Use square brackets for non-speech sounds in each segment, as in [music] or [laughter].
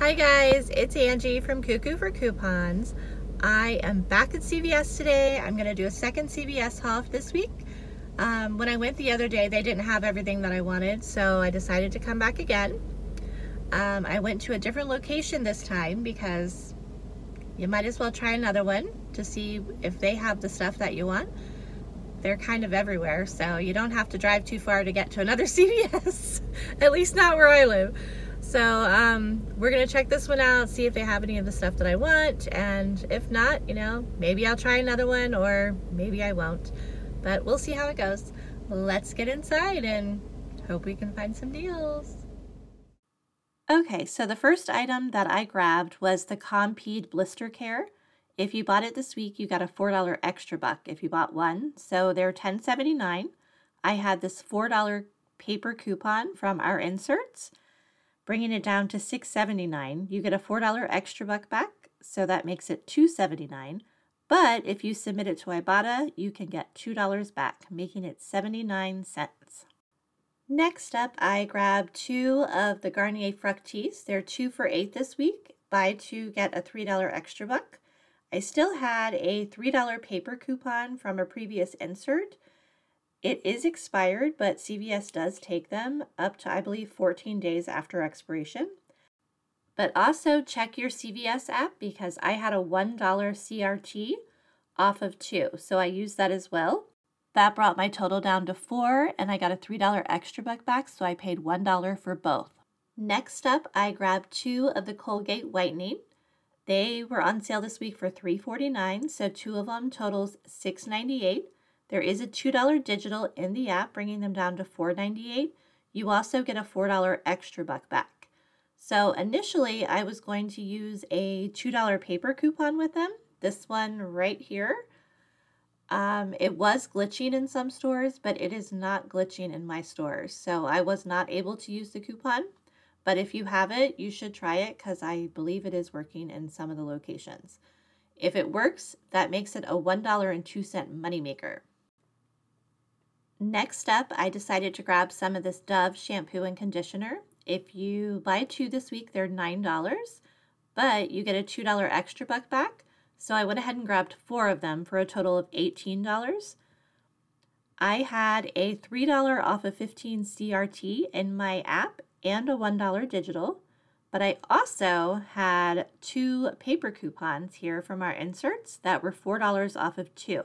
Hi guys, it's Angie from Coo Coo for Coupons. I am back at CVS today. I'm going to do a second CVS haul this week. Um, when I went the other day, they didn't have everything that I wanted, so I decided to come back again. Um, I went to a different location this time because you might as well try another one to see if they have the stuff that you want. They're kind of everywhere, so you don't have to drive too far to get to another [laughs] CVS, at least not where I live. So um, we're gonna check this one out, see if they have any of the stuff that I want, and if not, you know, maybe I'll try another one or maybe I won't. But we'll see how it goes. Let's get inside and hope we can find some deals. Okay, so the first item that I grabbed was the Compeed Blister Care. If you bought it this week, you got a $4 extra buck if you bought one. So they're $10.79. I had this $4 paper coupon from our inserts bringing it down to $6.79. You get a $4 extra buck back, so that makes it $2.79. But if you submit it to Ibotta, you can get $2 back, making it 79 cents. Next up, I grabbed two of the Garnier Fructis. They're two for eight this week. Buy two, get a $3 extra buck. I still had a $3 paper coupon from a previous insert, it is expired, but CVS does take them up to, I believe, 14 days after expiration. But also check your CVS app because I had a $1 CRT off of two. So I used that as well. That brought my total down to four and I got a $3 extra buck back. So I paid $1 for both. Next up, I grabbed two of the Colgate whitening. They were on sale this week for $3.49. So two of them totals $6.98. There is a $2 digital in the app, bringing them down to $4.98. You also get a $4 extra buck back. So initially, I was going to use a $2 paper coupon with them. This one right here. Um, it was glitching in some stores, but it is not glitching in my stores. So I was not able to use the coupon. But if you have it, you should try it because I believe it is working in some of the locations. If it works, that makes it a $1.02 moneymaker. Next up, I decided to grab some of this Dove shampoo and conditioner. If you buy two this week, they're $9, but you get a $2 extra buck back. So I went ahead and grabbed four of them for a total of $18. I had a $3 off of 15 CRT in my app and a $1 digital, but I also had two paper coupons here from our inserts that were $4 off of two.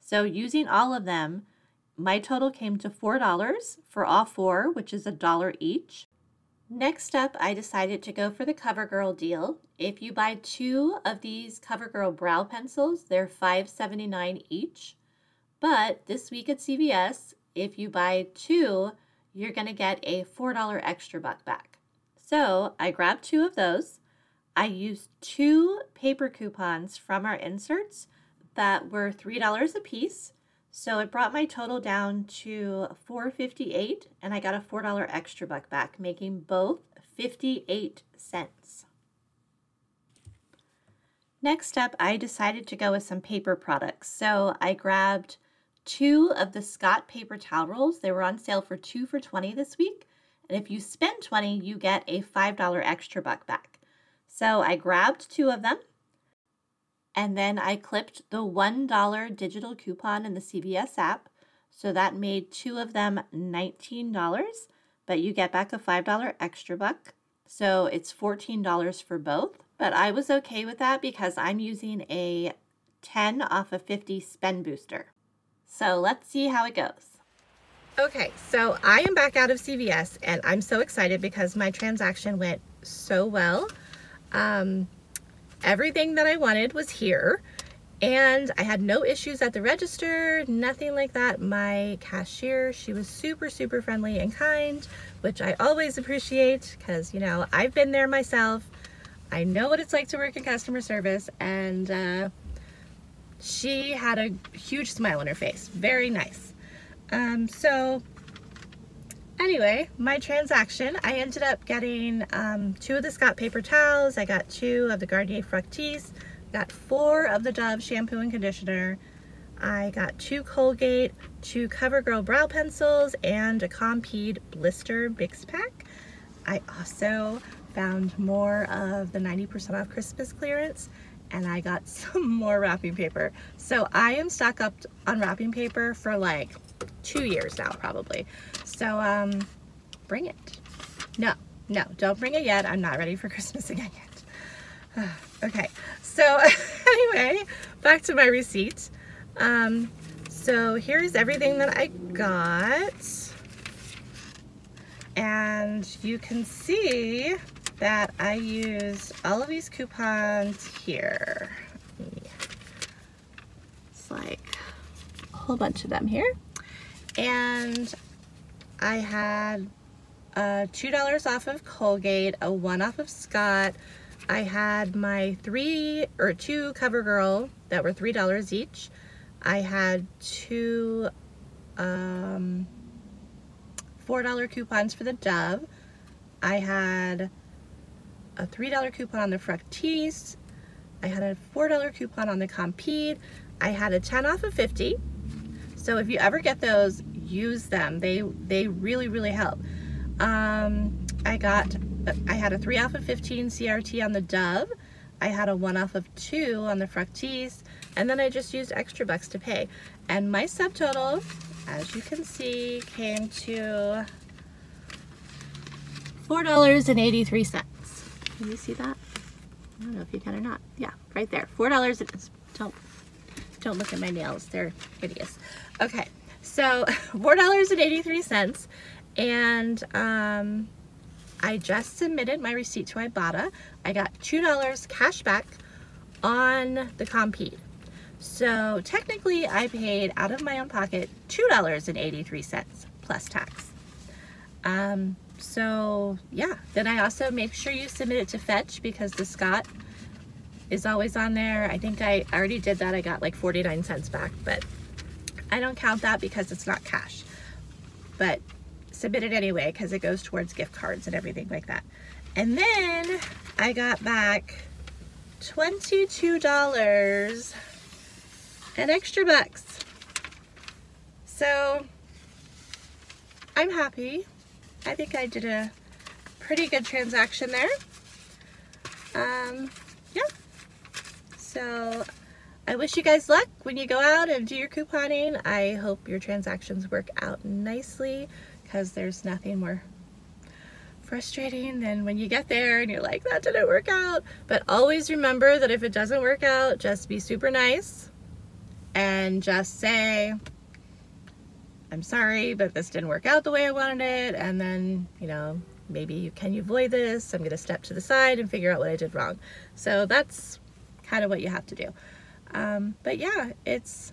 So using all of them, my total came to $4 for all four, which is a dollar each. Next up, I decided to go for the CoverGirl deal. If you buy two of these CoverGirl brow pencils, they're $5.79 each. But this week at CVS, if you buy two, you're going to get a $4 extra buck back. So I grabbed two of those. I used two paper coupons from our inserts that were $3 a piece. So it brought my total down to 458 and I got a $4 extra buck back, making both 58 cents. Next up, I decided to go with some paper products. So I grabbed two of the Scott paper towel rolls. They were on sale for two for 20 this week. And if you spend 20, you get a $5 extra buck back. So I grabbed two of them and then I clipped the $1 digital coupon in the CVS app. So that made two of them $19, but you get back a $5 extra buck. So it's $14 for both. But I was okay with that because I'm using a 10 off of 50 spend booster. So let's see how it goes. Okay, so I am back out of CVS and I'm so excited because my transaction went so well. Um, everything that I wanted was here and I had no issues at the register, nothing like that. My cashier, she was super, super friendly and kind, which I always appreciate because, you know, I've been there myself. I know what it's like to work in customer service and uh, she had a huge smile on her face. Very nice. Um, so Anyway, my transaction, I ended up getting um, two of the Scott paper towels. I got two of the Garnier Fructis. Got four of the Dove shampoo and conditioner. I got two Colgate, two CoverGirl brow pencils, and a Compeed blister mix pack. I also found more of the 90% off Christmas clearance and I got [laughs] some more wrapping paper. So I am stocked up on wrapping paper for like two years now probably. So um, bring it. No, no, don't bring it yet. I'm not ready for [laughs] Christmas again yet. [sighs] okay, so [laughs] anyway, back to my receipt. Um, so here's everything that I got. And you can see that I used all of these coupons here. It's like a whole bunch of them here. And I had uh, $2 off of Colgate, a one off of Scott. I had my three or two CoverGirl that were $3 each. I had two um, $4 coupons for the Dove. I had a $3 coupon on the Fructis. I had a $4 coupon on the Compeed. I had a 10 off of 50. So if you ever get those, use them. They they really, really help. Um, I got, I had a 3 off of 15 CRT on the Dove. I had a 1 off of 2 on the Fructis. And then I just used extra bucks to pay. And my subtotal, as you can see, came to $4.83. Can you see that? I don't know if you can or not. Yeah, right there. Four dollars. Don't don't look at my nails. They're hideous. Okay, so [laughs] four dollars and um, I just submitted my receipt to Ibotta. I got two dollars cash back on the Compeed. So technically, I paid out of my own pocket two dollars and eighty three cents plus tax. Um, so yeah, then I also make sure you submit it to Fetch because the Scott is always on there. I think I already did that. I got like 49 cents back, but I don't count that because it's not cash. But submit it anyway because it goes towards gift cards and everything like that. And then I got back $22 and extra bucks. So I'm happy. I think I did a pretty good transaction there. Um, yeah. So I wish you guys luck when you go out and do your couponing. I hope your transactions work out nicely because there's nothing more frustrating than when you get there and you're like, that didn't work out. But always remember that if it doesn't work out, just be super nice and just say, I'm sorry, but this didn't work out the way I wanted it. And then, you know, maybe you can you avoid this? I'm going to step to the side and figure out what I did wrong. So that's kind of what you have to do. Um, but yeah, it's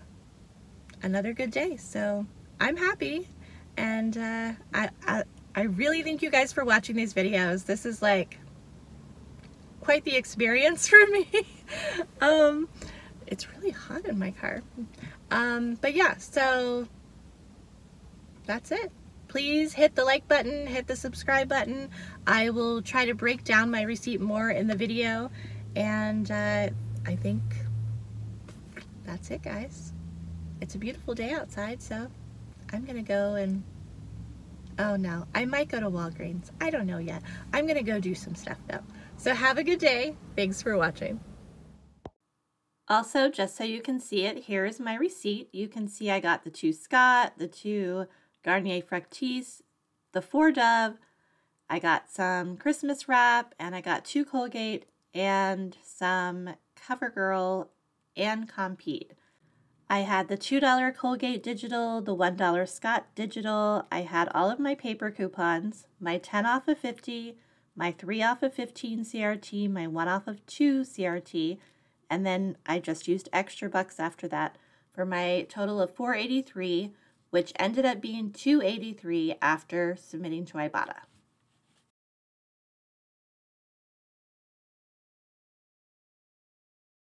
another good day. So I'm happy. And uh, I, I, I really thank you guys for watching these videos. This is like quite the experience [laughs] for me. um, it's really hot in my car. Um, but yeah, so that's it. Please hit the like button, hit the subscribe button. I will try to break down my receipt more in the video. And uh, I think that's it, guys. It's a beautiful day outside, so I'm to go and... Oh, no. I might go to Walgreens. I don't know yet. I'm to go do some stuff, though. So have a good day. Thanks for watching. Also, just so you can see it, here is my receipt. You can see I got the two Scott, the two Garnier Fructis, the Four Dove. I got some Christmas wrap and I got two Colgate and some CoverGirl and Compeed. I had the $2 Colgate Digital, the $1 Scott Digital. I had all of my paper coupons, my 10 off of 50, my 3 off of 15 CRT, my 1 off of 2 CRT, and then I just used extra bucks after that for my total of 483 which ended up being 283 after submitting to Ibotta.